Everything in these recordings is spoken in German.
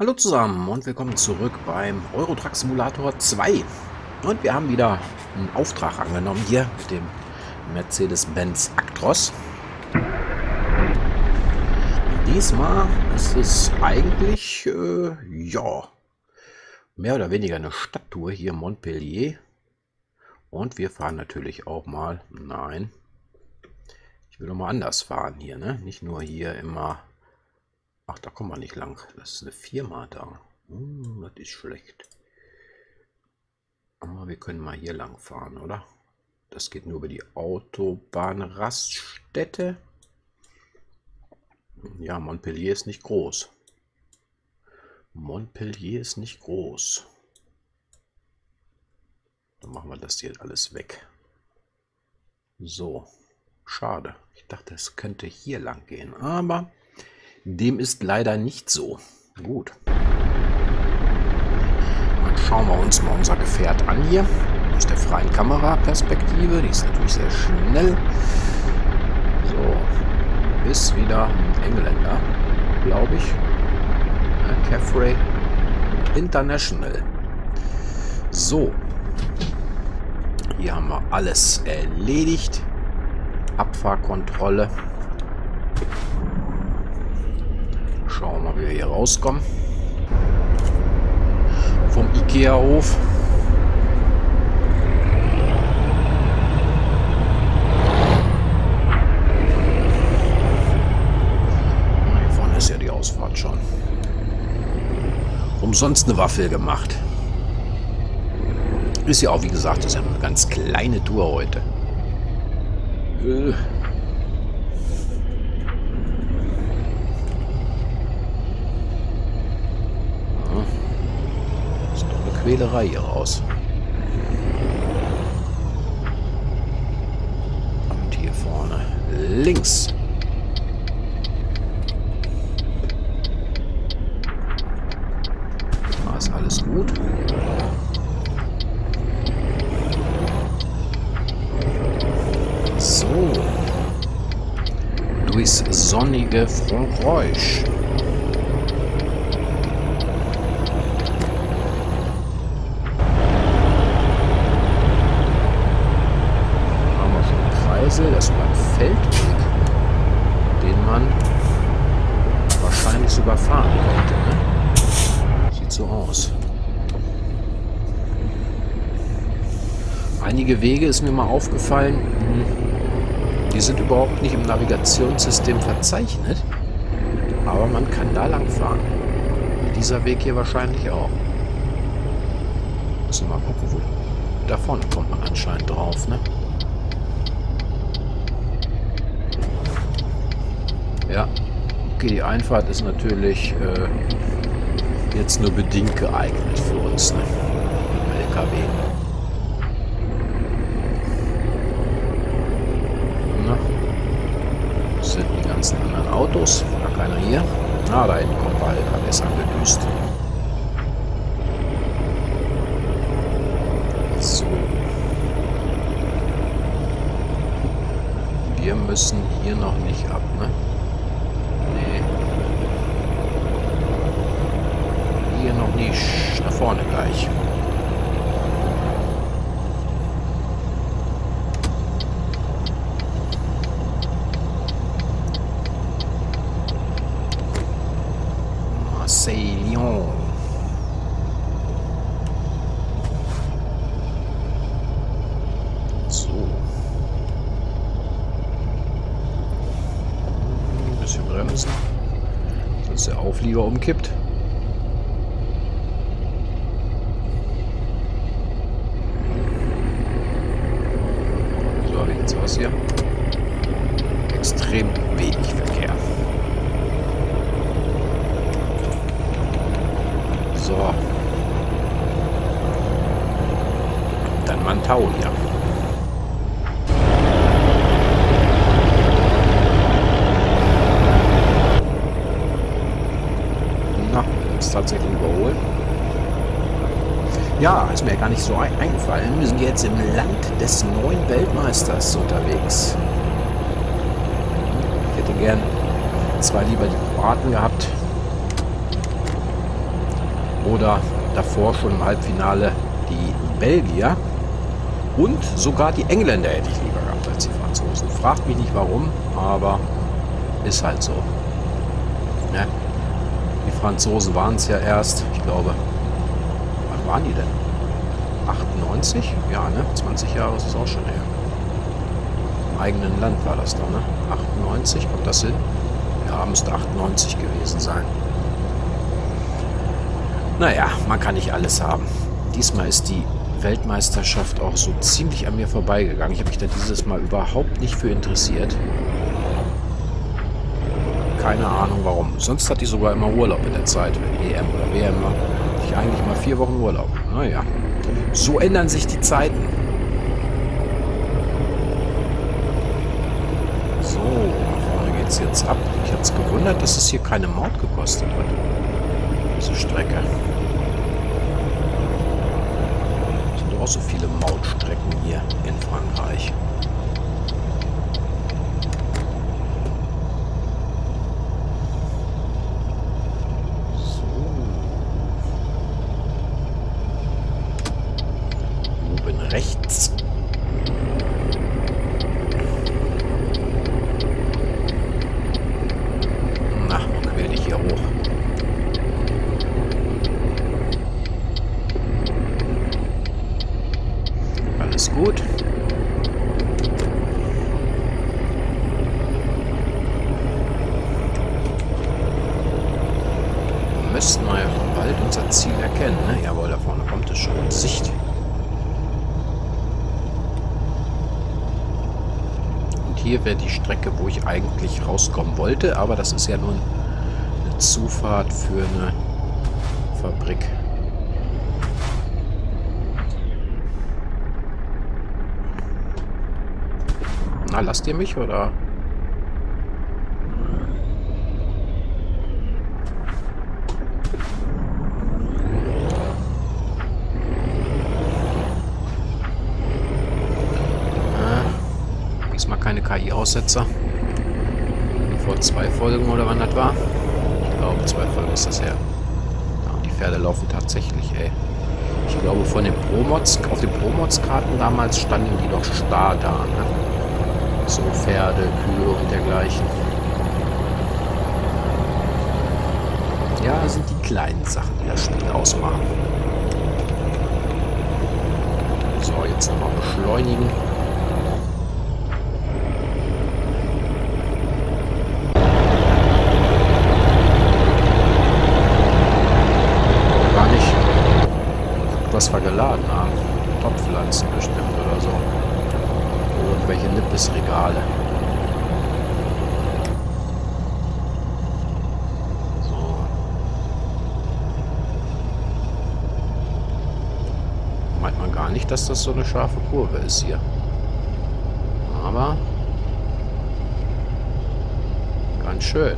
Hallo zusammen und willkommen zurück beim Eurotruck Simulator 2. Und wir haben wieder einen Auftrag angenommen hier mit dem Mercedes-Benz Actros. Diesmal ist es eigentlich, äh, ja, mehr oder weniger eine Stadttour hier in Montpellier. Und wir fahren natürlich auch mal, nein, ich will doch mal anders fahren hier, ne? Nicht nur hier immer Ach, da kommen wir nicht lang. Das ist eine Firma da. Hm, das ist schlecht. Aber wir können mal hier lang fahren, oder? Das geht nur über die Autobahnraststätte. Ja, Montpellier ist nicht groß. Montpellier ist nicht groß. Dann machen wir das hier alles weg. So, schade. Ich dachte, es könnte hier lang gehen, aber dem ist leider nicht so. Gut. Dann schauen wir uns mal unser Gefährt an hier. Aus der freien Kameraperspektive. Die ist natürlich sehr schnell. So. Ist wieder ein Engländer, glaube ich. Caffrey International. So. Hier haben wir alles erledigt. Abfahrkontrolle. Schauen wir mal, wie wir hier rauskommen. Vom Ikea-Hof. Hier vorne ist ja die Ausfahrt schon. Umsonst eine Waffel gemacht. Ist ja auch, wie gesagt, das ist ja eine ganz kleine Tour heute. Äh. Quälerei hier raus. Und hier vorne links. Da ist alles gut. So. Durchs sonnige Frankreich. Insel, das ist sogar ein Feldweg, den man wahrscheinlich sogar fahren könnte. Ne? Sieht so aus. Einige Wege ist mir mal aufgefallen, hm, die sind überhaupt nicht im Navigationssystem verzeichnet, aber man kann da lang fahren. Dieser Weg hier wahrscheinlich auch. Müssen wir mal gucken, wo davon kommt man anscheinend drauf, ne? Ja. Okay, die Einfahrt ist natürlich äh, jetzt nur bedingt geeignet für uns, ne? LKW. Na? Das sind die ganzen anderen Autos. War keiner hier. Ah, da hinten kommt bald. Hat es angedüst. So. Wir müssen hier noch nicht ab, ne? nicht. Da vorne gleich. Marseille, Lyon. So. Ein bisschen bremsen. Dass der Auflieger umkippt. Tau hier. Na, ist tatsächlich überholt. Ja, ist mir gar nicht so eingefallen. Wir sind jetzt im Land des neuen Weltmeisters unterwegs. Ich hätte gern zwar lieber die Braten gehabt. oder davor schon im Halbfinale die Belgier. Und sogar die Engländer hätte ich lieber gehabt als die Franzosen. Fragt mich nicht warum, aber ist halt so. Ja. Die Franzosen waren es ja erst, ich glaube, waren die denn? 98? Ja, ne? 20 Jahre ist es auch schon her. Im eigenen Land war das doch, ne? 98, kommt das hin? Ja, müsste 98 gewesen sein. Naja, man kann nicht alles haben. Diesmal ist die Weltmeisterschaft auch so ziemlich an mir vorbeigegangen. Ich habe mich da dieses Mal überhaupt nicht für interessiert. Keine Ahnung warum. Sonst hatte ich sogar immer Urlaub in der Zeit. EM oder WM. Ich eigentlich mal vier Wochen Urlaub. Naja. So ändern sich die Zeiten. So, vorne geht es jetzt ab. Ich hatte es gewundert, dass es hier keine Maut gekostet hat. Diese Strecke. Es sind auch so viele Mautstrecken hier in Frankreich. Rechts. Na, quäl dich hier hoch. Alles gut. müssten wir bald unser Ziel erkennen. Ne? Jawohl, da vorne kommt es schon in Sicht. Hier wäre die Strecke, wo ich eigentlich rauskommen wollte, aber das ist ja nun eine Zufahrt für eine Fabrik. Na, lasst ihr mich oder? KI-Aussetzer. Vor zwei Folgen oder wann das war. Ich glaube, zwei Folgen ist das her. Ja, die Pferde laufen tatsächlich, ey. Ich glaube, von den Promods, auf den Promods-Karten damals standen die doch starr da, ne? So Pferde, Kühe und dergleichen. Ja, sind die kleinen Sachen, die das Spiel ausmachen. So, jetzt nochmal beschleunigen. was wir geladen haben. Topfpflanzen bestimmt oder so. Irgendwelche Nippesregale. So. Meint man gar nicht, dass das so eine scharfe Kurve ist hier. Aber ganz schön.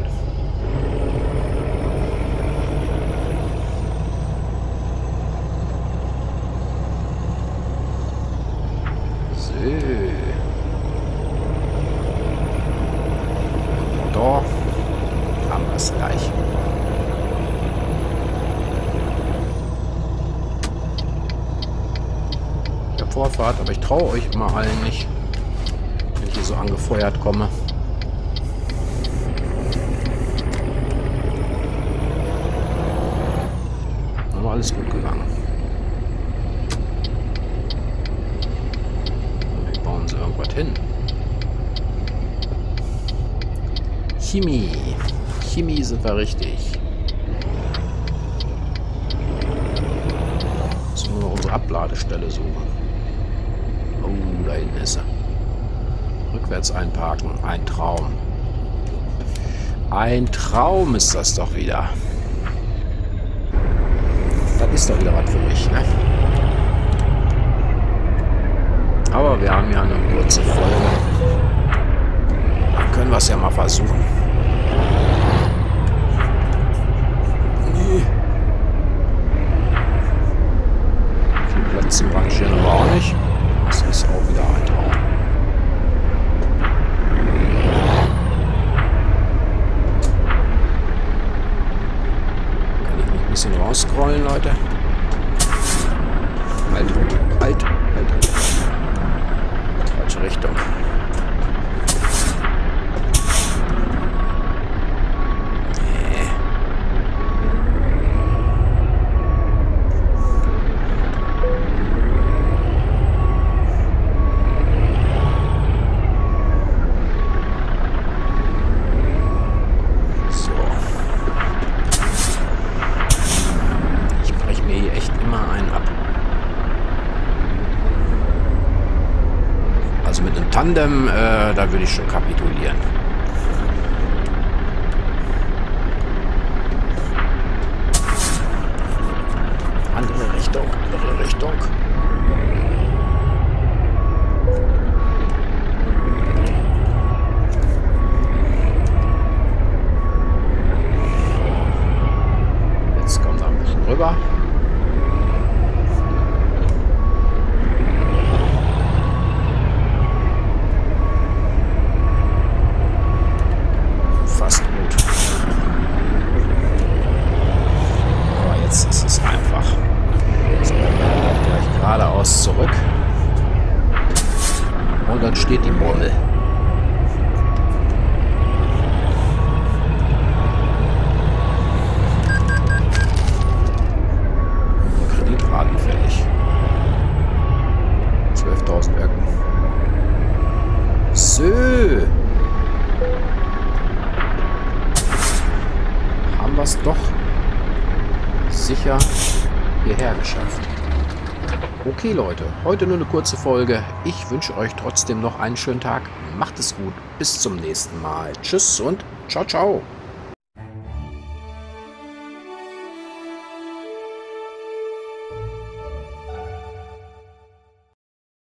Vorfahrt, aber ich traue euch immer allen nicht, wenn ich hier so angefeuert komme. Aber alles gut gegangen. Wie bauen sie irgendwas hin? Chemie. Chemie sind wir richtig. Müssen wir unsere Abladestelle suchen. Oh, da hinten ist er. Rückwärts einparken. Ein Traum. Ein Traum ist das doch wieder. Das ist doch wieder was für mich, ne? Aber wir haben ja eine kurze Folge. Dann können wir es ja mal versuchen. Nee. Viel Platz zum Rangieren aber auch nicht. Ist auch wieder ein Traum. Kann ich mich ein bisschen rausscrollen, Leute. Halt, halt, halt, halt. Falsche Richtung. Tandem, äh, da würde ich schon kapitulieren. Andere Richtung, andere Richtung. Jetzt kommt er ein bisschen rüber. Steht die Murmel. Kreditraten fällig. 12.000 Öcken. So. Haben wir es doch sicher hierher geschafft. Okay Leute, heute nur eine kurze Folge. Ich wünsche euch trotzdem noch einen schönen Tag. Macht es gut. Bis zum nächsten Mal. Tschüss und ciao, ciao.